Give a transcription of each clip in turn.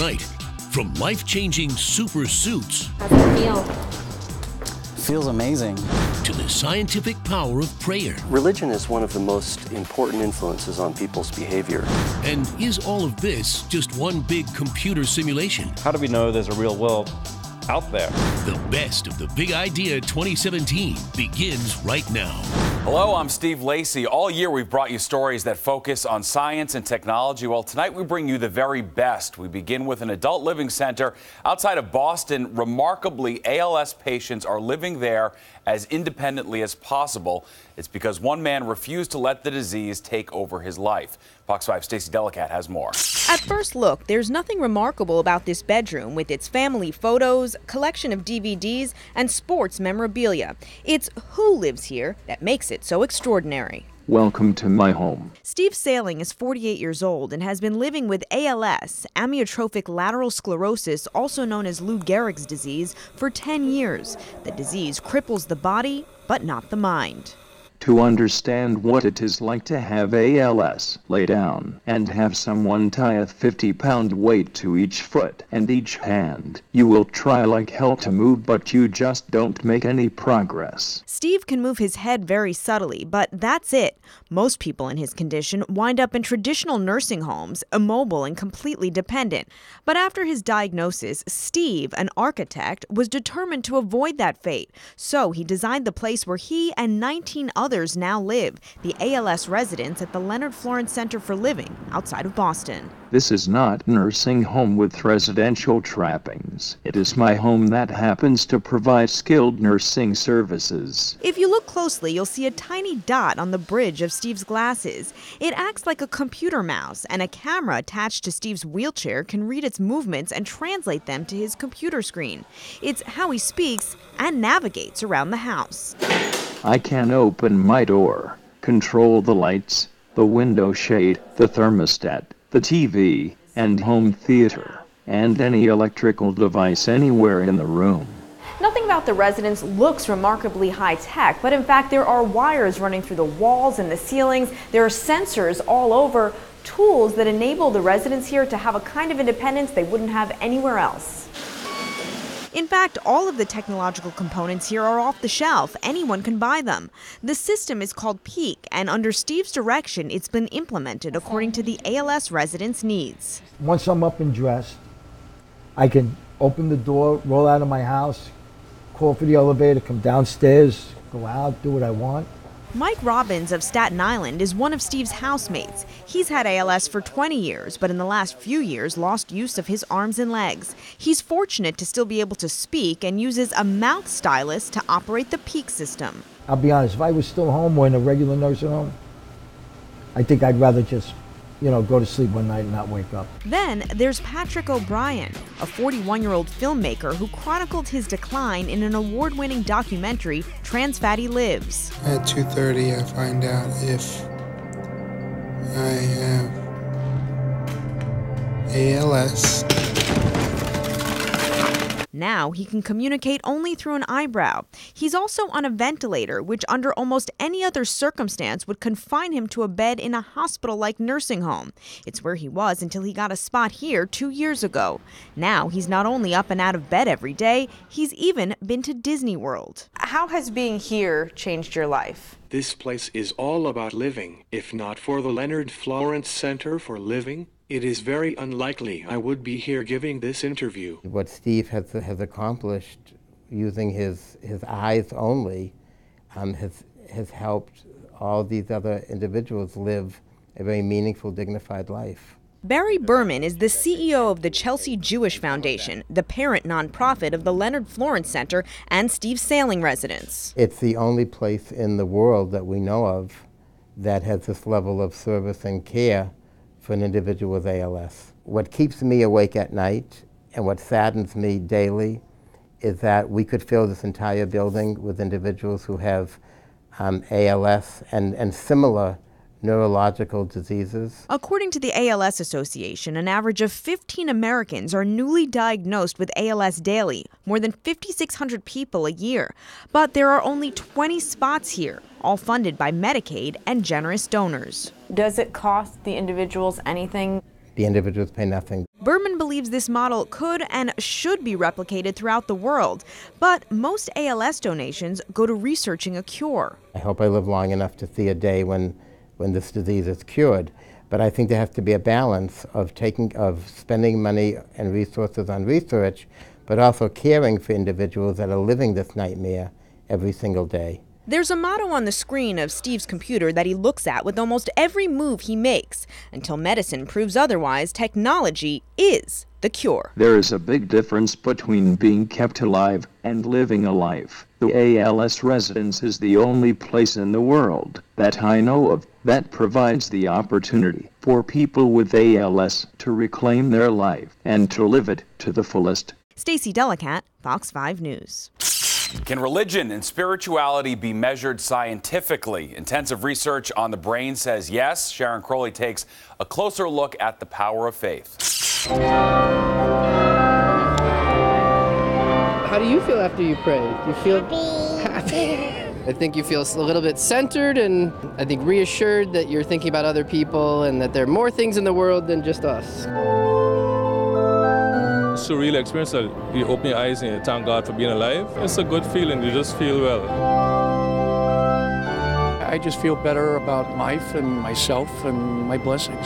overnight. From life changing super suits. How's it feel? Feels amazing. To the scientific power of prayer. Religion is one of the most important influences on people's behavior. And is all of this just one big computer simulation? How do we know there's a real world out there? The best of the Big Idea 2017 begins right now. Hello, I'm Steve Lacy. All year we've brought you stories that focus on science and technology. Well, tonight we bring you the very best. We begin with an adult living center outside of Boston. Remarkably, ALS patients are living there as independently as possible. It's because one man refused to let the disease take over his life. Fox 5 Stacey Delikat has more. At first look, there's nothing remarkable about this bedroom with its family photos, collection of DVDs, and sports memorabilia. It's who lives here that makes it so extraordinary. Welcome to my home. Steve Saling is 48 years old and has been living with ALS, amyotrophic lateral sclerosis, also known as Lou Gehrig's disease, for 10 years. The disease cripples the body, but not the mind. To understand what it is like to have ALS, lay down and have someone tie a 50 pound weight to each foot and each hand. You will try like hell to move, but you just don't make any progress. Steve can move his head very subtly, but that's it. Most people in his condition wind up in traditional nursing homes, immobile and completely dependent. But after his diagnosis, Steve, an architect, was determined to avoid that fate. So he designed the place where he and 19 others others now live, the ALS residence at the Leonard Florence Center for Living outside of Boston. This is not nursing home with residential trappings. It is my home that happens to provide skilled nursing services. If you look closely, you'll see a tiny dot on the bridge of Steve's glasses. It acts like a computer mouse, and a camera attached to Steve's wheelchair can read its movements and translate them to his computer screen. It's how he speaks and navigates around the house. I can open my door, control the lights, the window shade, the thermostat, the TV, and home theater, and any electrical device anywhere in the room. Nothing about the residence looks remarkably high tech, but in fact, there are wires running through the walls and the ceilings. There are sensors all over, tools that enable the residents here to have a kind of independence they wouldn't have anywhere else. In fact, all of the technological components here are off the shelf. Anyone can buy them. The system is called PEAC, and under Steve's direction, it's been implemented according to the ALS residents' needs. Once I'm up and dressed, I can open the door, roll out of my house, call for the elevator, come downstairs, go out, do what I want. Mike Robbins of Staten Island is one of Steve's housemates. He's had ALS for 20 years, but in the last few years lost use of his arms and legs. He's fortunate to still be able to speak and uses a mouth stylus to operate the PEAC system. I'll be honest, if I was still home or in a regular nursing home, I think I'd rather just you know, go to sleep one night and not wake up. Then there's Patrick O'Brien, a 41 year old filmmaker who chronicled his decline in an award winning documentary, Transfatty Lives. At 2.30, I find out if I have ALS. Now he can communicate only through an eyebrow. He's also on a ventilator, which under almost any other circumstance would confine him to a bed in a hospital like nursing home. It's where he was until he got a spot here two years ago. Now he's not only up and out of bed every day, he's even been to Disney World. How has being here changed your life? This place is all about living. If not for the Leonard Florence Center for Living, it is very unlikely I would be here giving this interview. What Steve has, has accomplished using his, his eyes only um, has, has helped all these other individuals live a very meaningful, dignified life. Barry Berman is the CEO of the Chelsea Jewish Foundation, the parent nonprofit of the Leonard Florence Center and Steve Saling residence. It's the only place in the world that we know of that has this level of service and care for an individual with ALS. What keeps me awake at night and what saddens me daily is that we could fill this entire building with individuals who have um, ALS and, and similar neurological diseases. According to the ALS Association, an average of 15 Americans are newly diagnosed with ALS daily, more than 5,600 people a year. But there are only 20 spots here, all funded by Medicaid and generous donors. Does it cost the individuals anything? the individuals pay nothing. Berman believes this model could and should be replicated throughout the world, but most ALS donations go to researching a cure. I hope I live long enough to see a day when, when this disease is cured. But I think there has to be a balance of taking of spending money and resources on research, but also caring for individuals that are living this nightmare every single day. There's a motto on the screen of Steve's computer that he looks at with almost every move he makes. Until medicine proves otherwise, technology is the cure. There is a big difference between being kept alive and living a life. The ALS residence is the only place in the world that I know of that provides the opportunity for people with ALS to reclaim their life and to live it to the fullest. Stacey Delikat, Fox 5 News. Can religion and spirituality be measured scientifically? Intensive research on the brain says yes. Sharon Crowley takes a closer look at the power of faith. How do you feel after you pray? Do you feel happy? I think you feel a little bit centered and I think reassured that you're thinking about other people and that there are more things in the world than just us surreal experience that you open your eyes and you thank God for being alive. It's a good feeling. You just feel well. I just feel better about life and myself and my blessings.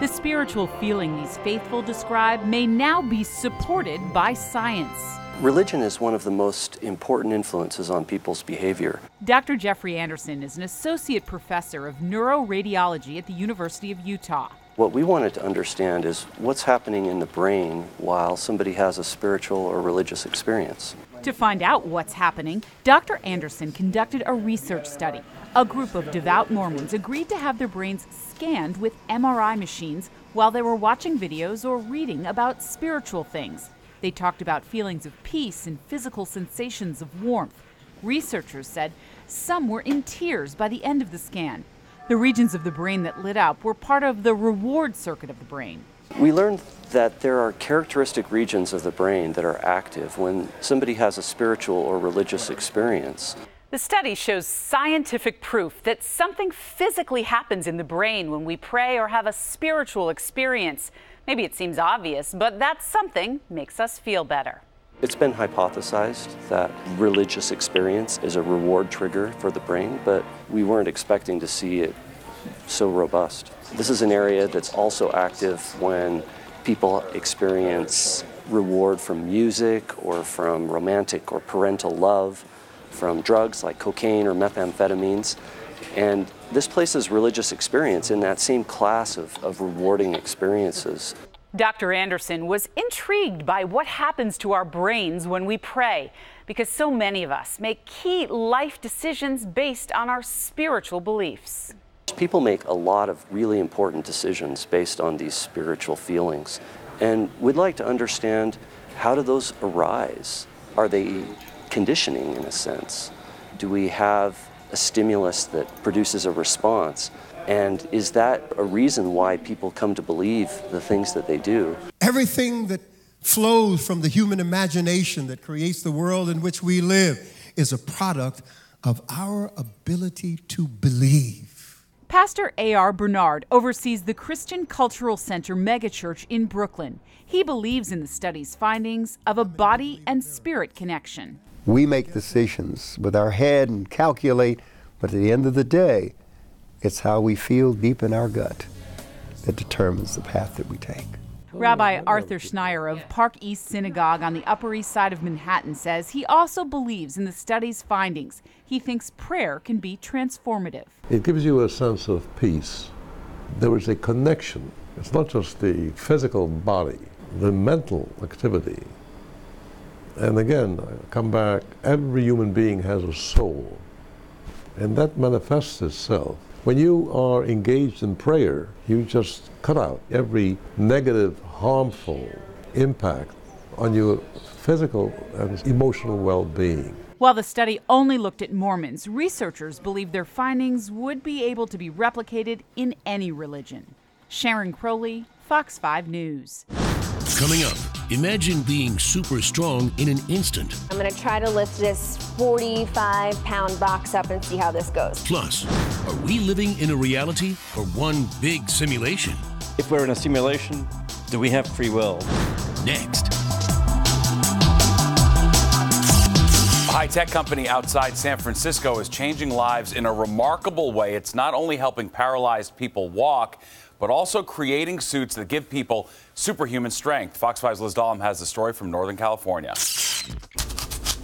The spiritual feeling these faithful describe may now be supported by science. Religion is one of the most important influences on people's behavior. Dr. Jeffrey Anderson is an associate professor of neuroradiology at the University of Utah. What we wanted to understand is what's happening in the brain while somebody has a spiritual or religious experience. To find out what's happening, Dr. Anderson conducted a research study. A group of devout Mormons agreed to have their brains scanned with MRI machines while they were watching videos or reading about spiritual things. They talked about feelings of peace and physical sensations of warmth. Researchers said some were in tears by the end of the scan. The regions of the brain that lit up were part of the reward circuit of the brain. We learned that there are characteristic regions of the brain that are active when somebody has a spiritual or religious experience. The study shows scientific proof that something physically happens in the brain when we pray or have a spiritual experience. Maybe it seems obvious, but that something makes us feel better. It's been hypothesized that religious experience is a reward trigger for the brain, but we weren't expecting to see it so robust. This is an area that's also active when people experience reward from music or from romantic or parental love, from drugs like cocaine or methamphetamines. And this places religious experience in that same class of, of rewarding experiences. Dr. Anderson was intrigued by what happens to our brains when we pray, because so many of us make key life decisions based on our spiritual beliefs. People make a lot of really important decisions based on these spiritual feelings. And we'd like to understand how do those arise? Are they conditioning in a sense? Do we have a stimulus that produces a response? And is that a reason why people come to believe the things that they do? Everything that flows from the human imagination that creates the world in which we live is a product of our ability to believe. Pastor A.R. Bernard oversees the Christian Cultural Center megachurch in Brooklyn. He believes in the study's findings of a body and spirit connection. We make decisions with our head and calculate, but at the end of the day, it's how we feel deep in our gut that determines the path that we take. Rabbi Arthur Schneier of Park East Synagogue on the Upper East Side of Manhattan says he also believes in the study's findings. He thinks prayer can be transformative. It gives you a sense of peace. There is a connection. It's not just the physical body, the mental activity. And again, I come back, every human being has a soul, and that manifests itself when you are engaged in prayer, you just cut out every negative, harmful impact on your physical and emotional well being. While the study only looked at Mormons, researchers believe their findings would be able to be replicated in any religion. Sharon Crowley, Fox 5 News. Coming up. Imagine being super strong in an instant. I'm gonna try to lift this 45 pound box up and see how this goes. Plus, are we living in a reality or one big simulation? If we're in a simulation, do we have free will? Next. A high tech company outside San Francisco is changing lives in a remarkable way. It's not only helping paralyzed people walk, but also creating suits that give people superhuman strength. Fox 5's Liz Dahlem has the story from Northern California.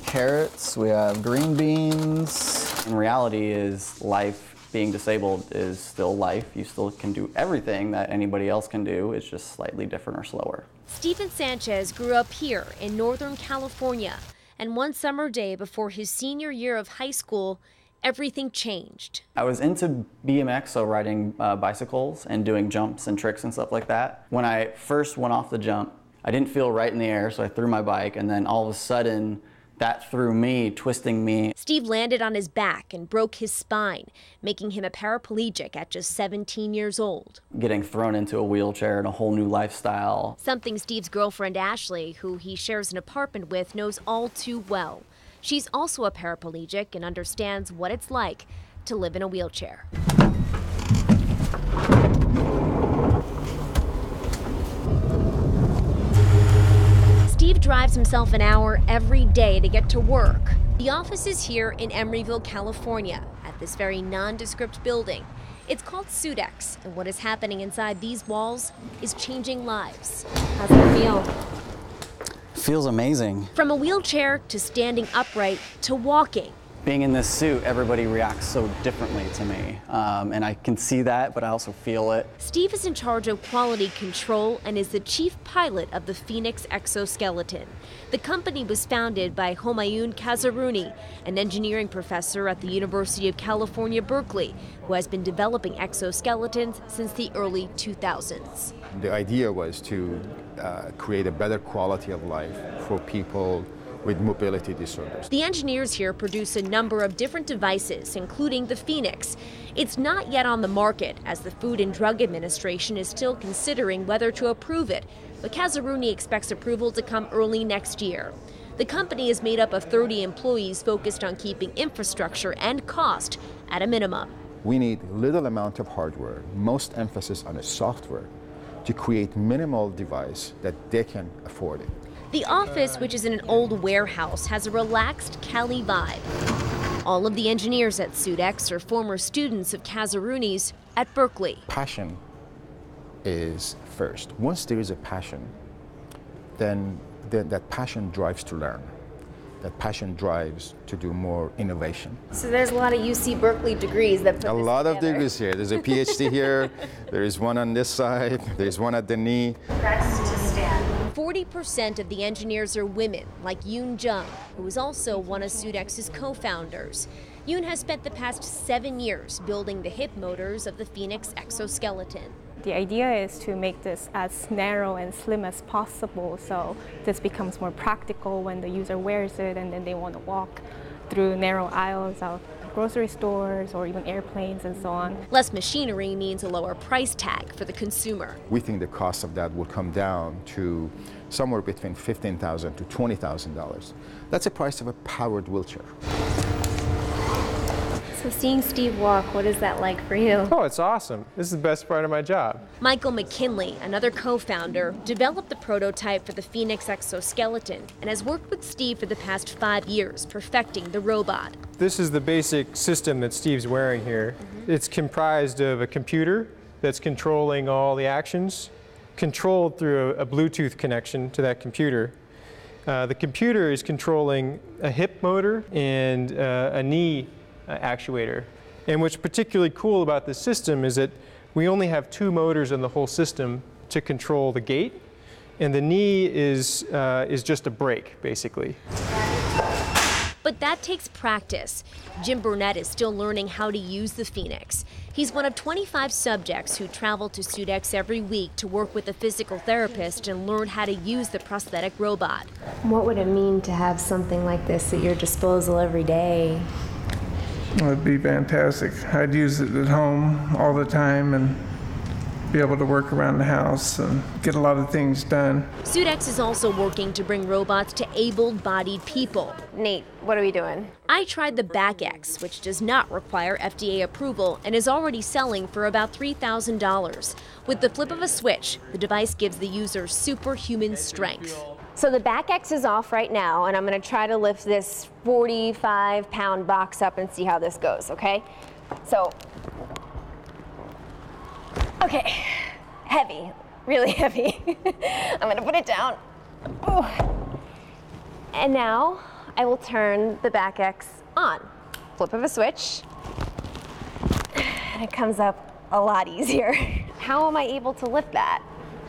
Carrots, we have green beans. In reality, is life being disabled is still life. You still can do everything that anybody else can do. It's just slightly different or slower. Stephen Sanchez grew up here in Northern California, and one summer day before his senior year of high school, everything changed. I was into BMX, so riding uh, bicycles and doing jumps and tricks and stuff like that. When I first went off the jump, I didn't feel right in the air, so I threw my bike, and then all of a sudden, that threw me, twisting me. Steve landed on his back and broke his spine, making him a paraplegic at just 17 years old. Getting thrown into a wheelchair and a whole new lifestyle. Something Steve's girlfriend Ashley, who he shares an apartment with, knows all too well. She's also a paraplegic and understands what it's like to live in a wheelchair. Steve drives himself an hour every day to get to work. The office is here in Emeryville, California, at this very nondescript building. It's called suitX, and what is happening inside these walls is changing lives. How's it feel? Feels amazing. From a wheelchair to standing upright to walking. Being in this suit, everybody reacts so differently to me. Um, and I can see that, but I also feel it. Steve is in charge of quality control and is the chief pilot of the Phoenix exoskeleton. The company was founded by Homayoun Kazerooni, an engineering professor at the University of California, Berkeley, who has been developing exoskeletons since the early 2000s. The idea was to uh, create a better quality of life for people with mobility disorders. The engineers here produce a number of different devices, including the Phoenix. It's not yet on the market, as the Food and Drug Administration is still considering whether to approve it, but Kazerooni expects approval to come early next year. The company is made up of 30 employees focused on keeping infrastructure and cost at a minimum. We need little amount of hardware, most emphasis on the software, to create minimal device that they can afford it. The office, which is in an old warehouse, has a relaxed Cali vibe. All of the engineers at suitX are former students of Kazerooni's at Berkeley. Passion is first. Once there is a passion, then th that passion drives to learn. That passion drives to do more innovation. So there's a lot of UC Berkeley degrees that put A this lot of degrees here. There's a PhD here, there is one on this side, there's one at the knee. Press to stand. 40% of the engineers are women, like Yoon Jung, who is also one of suitX's co-founders. Yoon has spent the past seven years building the hip motors of the Phoenix exoskeleton. The idea is to make this as narrow and slim as possible so this becomes more practical when the user wears it and then they want to walk through narrow aisles of grocery stores or even airplanes and so on. Less machinery means a lower price tag for the consumer. We think the cost of that will come down to somewhere between 15,000 to $20,000. That's the price of a powered wheelchair. So seeing Steve walk, what is that like for you? Oh, it's awesome. This is the best part of my job. Michael McKinley, another co-founder, developed the prototype for the Phoenix exoskeleton and has worked with Steve for the past five years, perfecting the robot. This is the basic system that Steve's wearing here. It's comprised of a computer that's controlling all the actions, controlled through a, a Bluetooth connection to that computer. Uh, the computer is controlling a hip motor and uh, a knee uh, actuator. And what's particularly cool about this system is that we only have two motors in the whole system to control the gait, and the knee is, uh, is just a brake, basically. But that takes practice. Jim Burnett is still learning how to use the Phoenix. He's one of 25 subjects who travel to suitX every week to work with a physical therapist and learn how to use the prosthetic robot. What would it mean to have something like this at your disposal every day? It'd be fantastic. I'd use it at home all the time and be able to work around the house and get a lot of things done. suitX is also working to bring robots to able-bodied people. Nate, what are we doing? I tried the BackX, which does not require FDA approval and is already selling for about $3,000. With the flip of a switch, the device gives the user superhuman strength. So the back X is off right now, and I'm gonna try to lift this 45 pound box up and see how this goes, okay? So, okay, heavy, really heavy. I'm gonna put it down. Ooh. And now I will turn the back X on. Flip of a switch, and it comes up a lot easier. How am I able to lift that?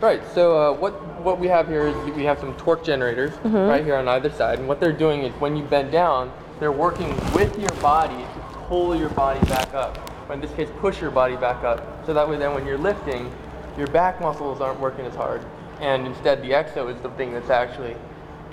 Right. So uh, what what we have here is we have some torque generators Mhm. right here on either side, and what they're doing is when you bend down, they're working with your body to pull your body back up. Or in this case, push your body back up. So that way, then when you're lifting, your back muscles aren't working as hard, and instead the exo is the thing that's actually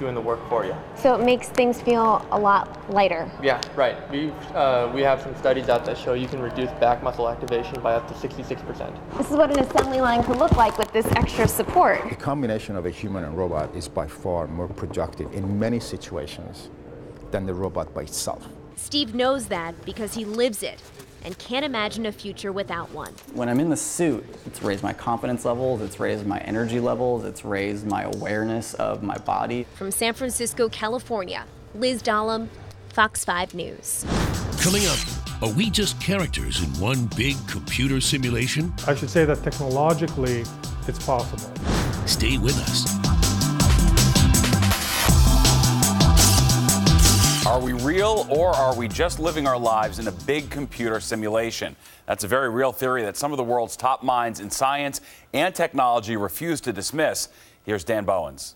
doing the work for you. So it makes things feel a lot lighter. Yeah, right. We uh, we have some studies out that show you can reduce back muscle activation by up to 66%. This is what an assembly line could look like with this extra support. The combination of a human and robot is by far more productive in many situations than the robot by itself. Steve knows that because he lives it and can't imagine a future without one. When I'm in the suit, it's raised my confidence levels, it's raised my energy levels, it's raised my awareness of my body. From San Francisco, California, Liz Dahlem, Fox 5 News. Coming up, are we just characters in one big computer simulation? I should say that technologically, it's possible. Stay with us. Are we real or are we just living our lives in a big computer simulation? That's a very real theory that some of the world's top minds in science and technology refuse to dismiss. Here's Dan Bowens.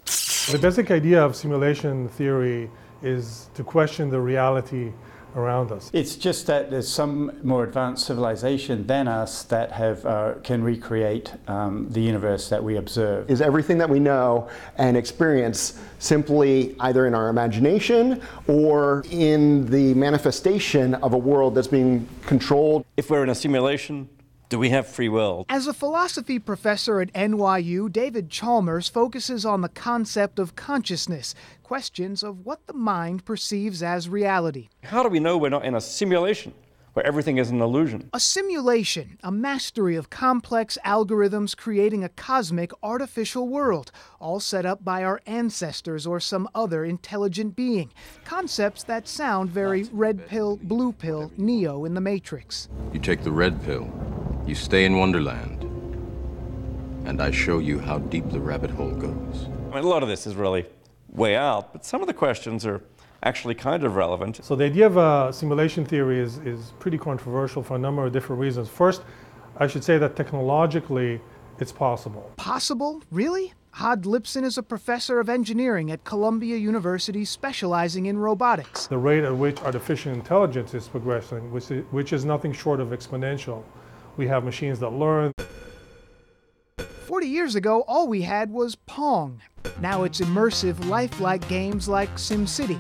The basic idea of simulation theory is to question the reality around us. It's just that there's some more advanced civilization than us that have uh, can recreate um, the universe that we observe. Is everything that we know and experience simply either in our imagination or in the manifestation of a world that's being controlled? If we're in a simulation, do we have free will? As a philosophy professor at NYU, David Chalmers focuses on the concept of consciousness, questions of what the mind perceives as reality. How do we know we're not in a simulation where everything is an illusion? A simulation, a mastery of complex algorithms creating a cosmic artificial world, all set up by our ancestors or some other intelligent being. Concepts that sound very red pill, blue pill, Neo in the Matrix. You take the red pill, you stay in Wonderland, and I show you how deep the rabbit hole goes. I mean, a lot of this is really way out, but some of the questions are actually kind of relevant. So the idea of uh, simulation theory is, is pretty controversial for a number of different reasons. First, I should say that technologically, it's possible. Possible? Really? Hod Lipson is a professor of engineering at Columbia University specializing in robotics. The rate at which artificial intelligence is progressing, which is, which is nothing short of exponential. We have machines that learn. 40 years ago, all we had was Pong. Now it's immersive, lifelike games like SimCity.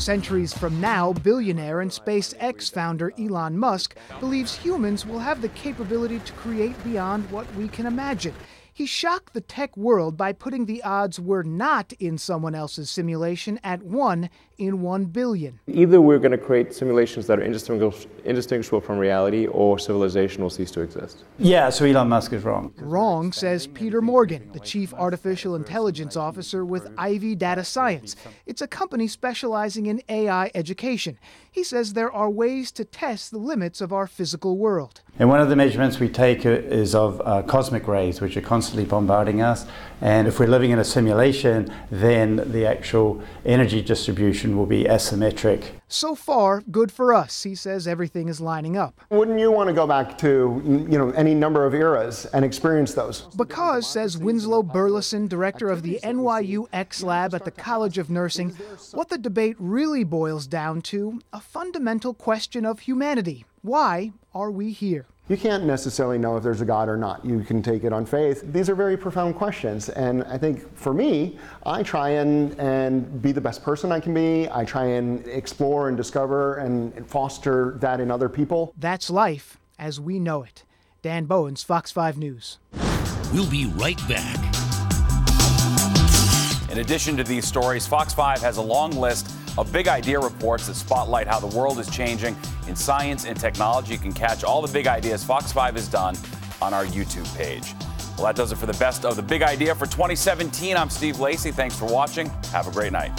Centuries from now, billionaire and SpaceX founder Elon Musk believes humans will have the capability to create beyond what we can imagine. He shocked the tech world by putting the odds we're not in someone else's simulation at 1 in 1 billion. Either we're going to create simulations that are indistinguish- indistinguishable from reality, or civilization will cease to exist. Yeah, so Elon Musk is wrong. Wrong, says Peter Morgan, the chief artificial intelligence officer with Ivy Data Science. It's a company specializing in AI education. He says there are ways to test the limits of our physical world. And one of the measurements we take uh, is of uh, cosmic rays, which are constantly bombarding us. And if we're living in a simulation, then the actual energy distribution will be asymmetric. So far, good for us. He says everything is lining up. Wouldn't you want to go back to you know any number of eras and experience those? Because, says Winslow Burleson, director of the NYU X Lab at the College of Nursing, what the debate really boils down to a fundamental question of humanity. Why are we here? You can't necessarily know if there's a God or not. You can take it on faith. These are very profound questions. And I think for me, I try and, and be the best person I can be. I try and explore and discover and foster that in other people. That's life as we know it. Dan Bowens, Fox 5 News. We'll be right back. In addition to these stories, Fox 5 has a long list of big idea reports that spotlight how the world is changing in science and technology. You can catch all the big ideas Fox 5 has done on our YouTube page. Well, that does it for the best of the big idea for 2017. I'm Steve Lacy. Thanks for watching. Have a great night.